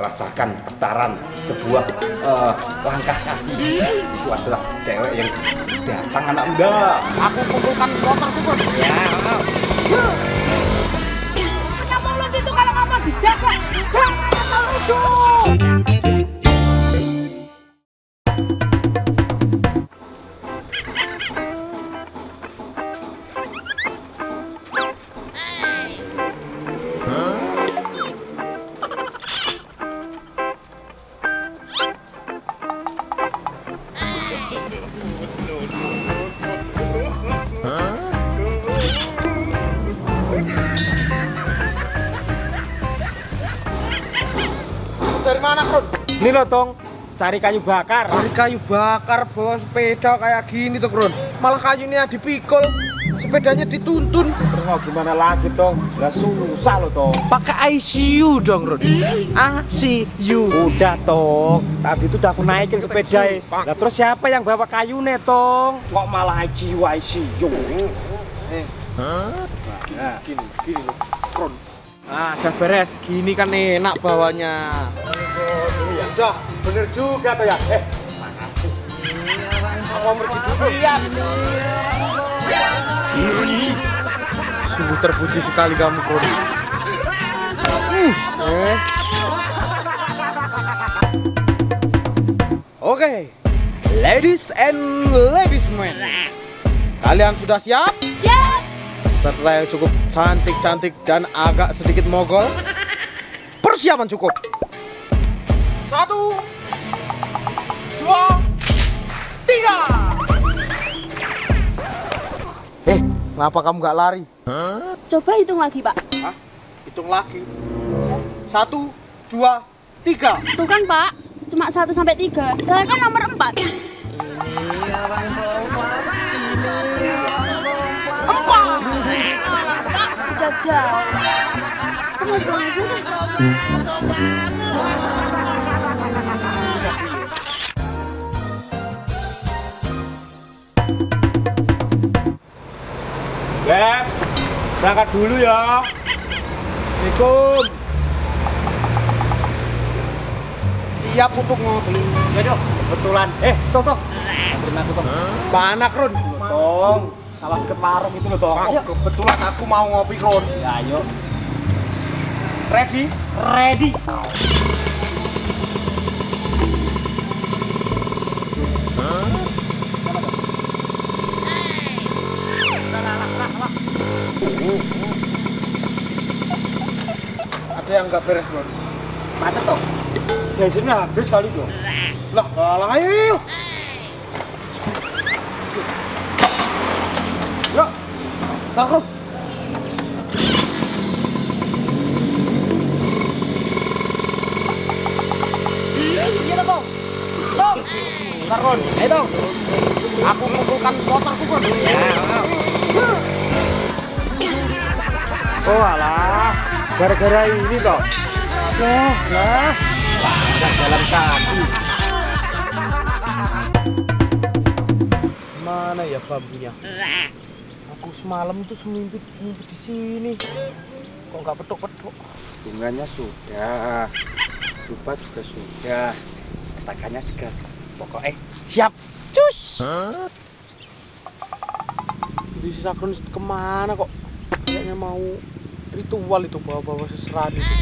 rasakan getaran sebuah eh, langkah kaki itu adalah cewek yang datang anak muda Aku kumpulkan kotorku bro. ya Hanya mulut itu kalau mau dijaga. Jangan melucu. Kron? Ini loh tong, cari kayu bakar. Dari kayu bakar bawa sepeda kayak gini tuh, Kron. Malah kayunya dipikul, sepedanya dituntun. Terus mau gimana lagi tong? Lah susah loh tong. Pakai ICU dong, Kron. ICU. Udah tong, tadi itu udah aku naikin sepeda Lah terus siapa yang bawa kayu nih tong? Kok malah ICU ICU? Eh, Nah, gini, gini Kron. Ah, udah beres. Gini kan enak bawanya. Ya udah bener juga tuh ya. Eh, makasih. Mau pergi dulu. Siap. Sungguh terpuji sekali kamu, Kron. Uh, eh. Oke, ladies and ladies men, kalian sudah siap? Siap. Setelah yang cukup cantik-cantik dan agak sedikit mogol, persiapan cukup. Satu, dua, tiga. Eh, kenapa kamu nggak lari? Coba hitung lagi, Pak. Hah? Hitung lagi. Satu, dua, tiga. Tuh kan, Pak. Cuma 1 sampai 3. Saya kan nomor 4. Empat. Alah, Pak, sudah jauh. Beb, berangkat dulu ya. Assalamualaikum. Siap untuk ngopi. Ya dong, kebetulan. Eh, tong tong. Anterin aku tong. Mana, Kron? Tong, salah ke warung itu loh tong. Kebetulan aku mau ngopi, Kron. Ya, ayo. Ready? Ready. Nggak beres, Kron. Macet toh. Bensinnya habis kali dong. Lah, kalah ayo, ayo. Yuk. Tangkap. Iya. Ayo tong. Aku kumpulkan motorku, Kon. Ya. Oh alah, gara-gara ini toh. Lah, lah. Wah, jalan kaki. Mana ya bambunya? Aku semalam tuh semimpi mimpi di sini. Kok nggak petuk-petuk? Bunganya sudah, dupa juga sudah, katakannya juga. Pokoknya siap. Cus. Di sisa ke mana kok? Kayaknya mau ritual itu bawa-bawa seseran itu.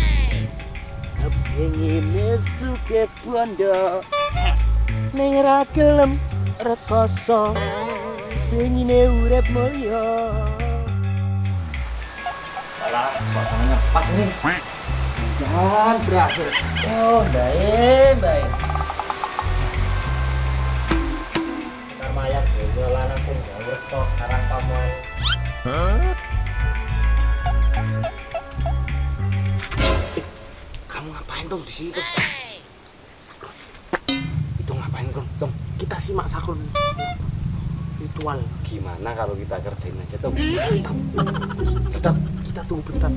Pengen suke bondo, ning ra gelem rekoso, pengen urip mulya. Alah, suasananya pas nih. Jangan berhasil. Oh, baik, baik. Namanya dhewe lanang sing gawe reksa sarang. Kamu ngapain dong di sini tuh? Itu ngapain dong? Dong, kita simak sakun ritual. gimana kalau kita kerjain aja tuh Tetap kita tunggu bentar.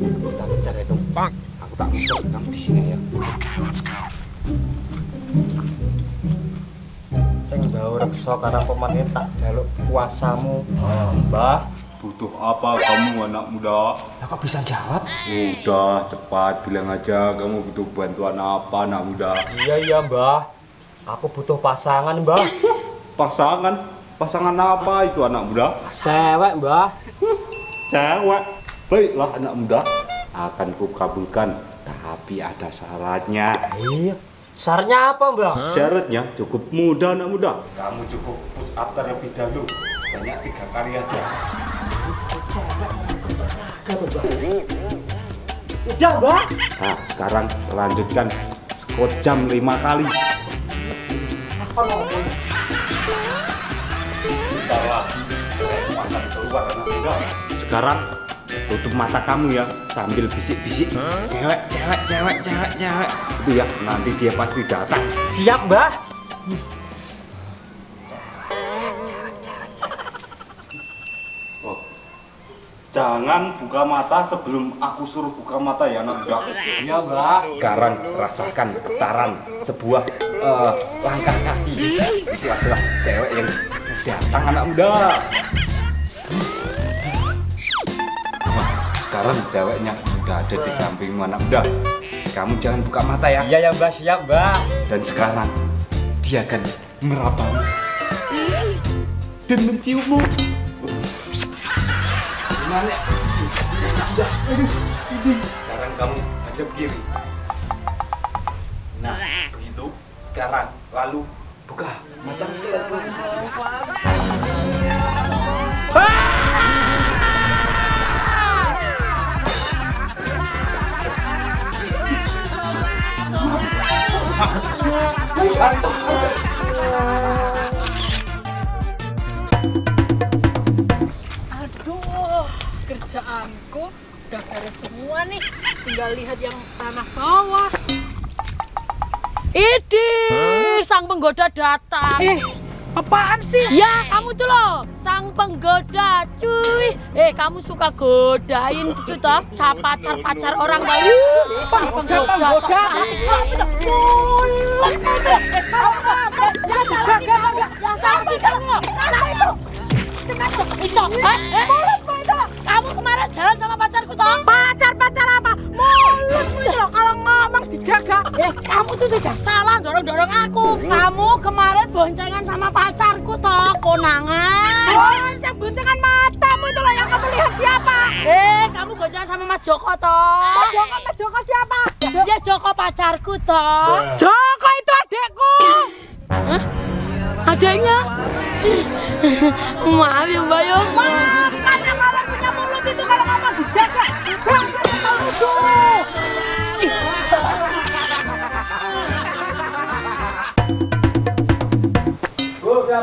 kita mencari itu Bang. aku tak mau kamu di sini ya sing gawe reksa karang pemanen tak jaluk kuasamu. Mbah, butuh apa kamu anak muda? Lah kok bisa jawab? Udah cepat bilang aja kamu butuh bantuan apa anak muda? Iya iya mbah. Aku butuh pasangan mbah. Pasangan? Pasangan apa itu anak muda? Cewek mbah. Cewek. Baiklah anak muda, akan kukabulkan. Tapi ada syaratnya. Iya. Syaratnya apa mbah? Syaratnya cukup mudah anak muda. Kamu cukup push up terlebih dahulu sebanyak tiga kali aja. Udah mbah. Nah sekarang lanjutkan squat jam lima kali. Bentar lagi, saya akan keluar anak muda. Sekarang tutup mata kamu ya sambil bisik-bisik. Cewek, cewek, cewek, cewek, cewek. Itu ya nanti dia pasti datang. Siap mbah. Jangan buka mata sebelum aku suruh buka mata ya muda. Iya mbah. Sekarang rasakan getaran sebuah eh, langkah kaki. Itu adalah cewek yang datang anak muda. Wah, sekarang ceweknya udah ada di sampingmu anak muda. Kamu jangan buka mata ya. Iya ya mbah siap mbah. Dan sekarang dia akan merapamu dan menciummu. Gimana? Udah. Sekarang kamu hadap kiri. Nah, begitu. Sekarang lalu buka mata Aduh, kerjaanku udah beres semua nih. Tinggal lihat yang tanah bawah. Idi, sang penggoda datang. Eh, apaan sih? Ya, kamu tuh loh, sang penggoda, cuy. Eh, kamu suka godain itu toh, pacar-pacar orang baru. Pak penggoda, eh, eh, kamu kemarin jalan sama pacarku toh? Pacar-pacar apa? Mulutmu itu loh kalau ngomong dijaga. Eh, kamu tuh sudah salah dorong-dorong aku. Kamu kemarin boncengan sama pacarku toh, konangan. Bonceng-boncengan matamu itu loh yang kamu lihat siapa? Eh, kamu boncengan sama Mas Joko toh. Mas Joko, Mas Joko siapa? Ya Joko pacarku toh. Joko itu adekku. Hah? Adanya? Maaf ya Mbak Yo.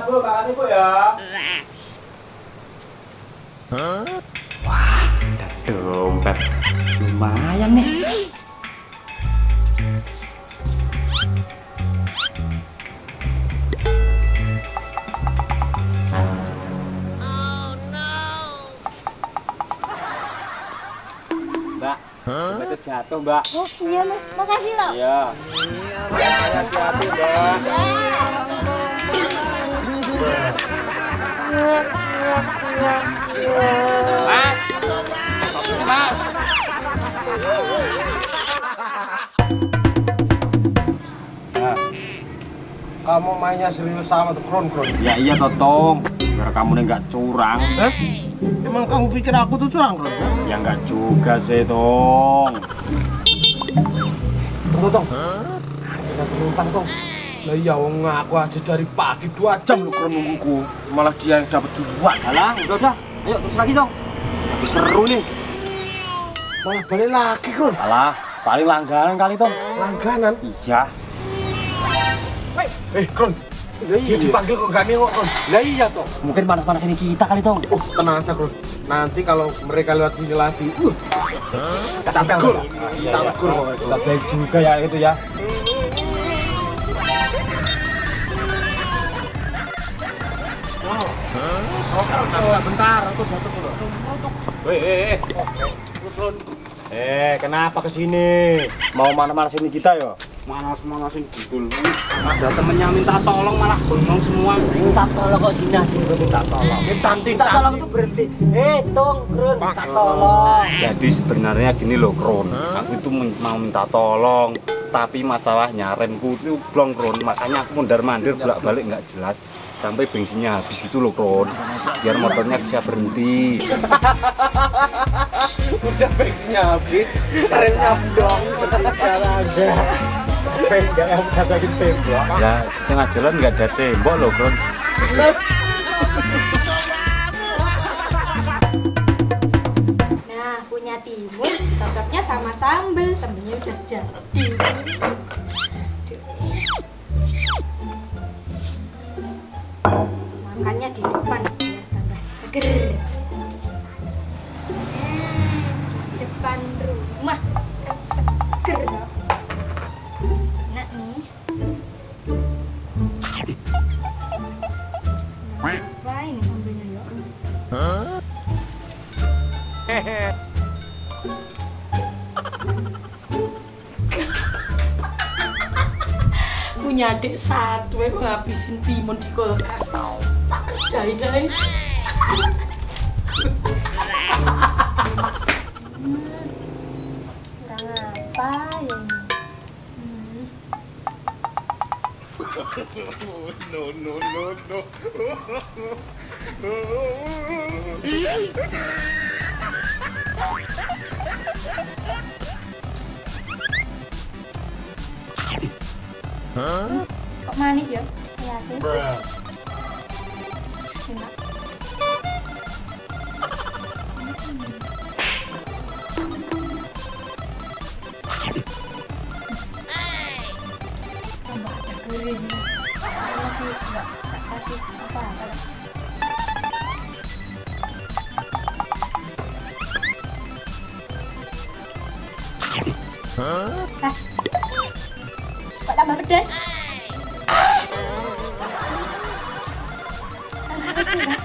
Bu, makasih bu ya. dompet. Lumayan nih. Mbak, dompetnya jatuh mbak. Oh iya mas, makasih loh. Iya. Hati-hati mbak. Mas, kopinya mas. Nah, kamu mainnya serius sama tuh kron kron. Ya iya totong, biar kamu nih nggak curang. Eh? Emang kamu pikir aku tuh curang kron? Ya nggak juga sih tong. Tunggu tong. Kita penumpang tong. Lah iya wong aku aja dari pagi dua jam lu nungguku. Malah dia yang dapat duluan. Alah, udah udah. Ayo terus lagi dong. Lagi seru nih. Malah balik lagi kron. Alah, paling langganan kali tong. Langganan. Iya. Eh kron. Dia dipanggil kok gak nengok kron. Lah iya toh. Mungkin panas-panasin kita kali tong. Oh, tenang aja, Kron. Nanti kalau mereka lewat sini lagi, uh, kita tegur. Kita tegur. Kita juga ya itu ya. Oh, bentar, aku satu dulu. Eh, eh. Eh, kenapa ke sini? Mau mana-manasin kita ya? Manas-manasin gitu Ada temennya minta tolong malah bengong semua. Minta tolong kok sini sih minta tolong. Minta tolong tuh berhenti. Eh, tong, Kron, minta tolong. Jadi sebenarnya gini loh Kron, aku itu mau minta tolong, tapi masalahnya remku itu blong Kron, makanya aku mondar mandir bolak balik nggak jelas sampai bensinnya habis gitu loh Kron, biar motornya bisa berhenti. Udah bensinnya habis, remnya dong, jalan aja. Tembok. Ya tengah jalan nggak ada tembok loh Kron. Nah, punya timun cocoknya sama sambel. Sambelnya udah jadi. Rumah kan seger. Enak nih. Nah, apa ini sambelnya ya? Punya adik satu, aku ngabisin timun di kulkas. Tak kerjain aja. Kurang apa ya ini? Hmm. Kok manis ya? Ya, Hah? Kok tambah pedas? Kan harus juga.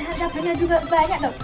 Harga banyak juga banyak dong.